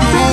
Th.